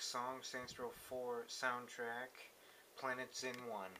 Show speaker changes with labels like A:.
A: song, Saints Row 4 soundtrack, Planets in One.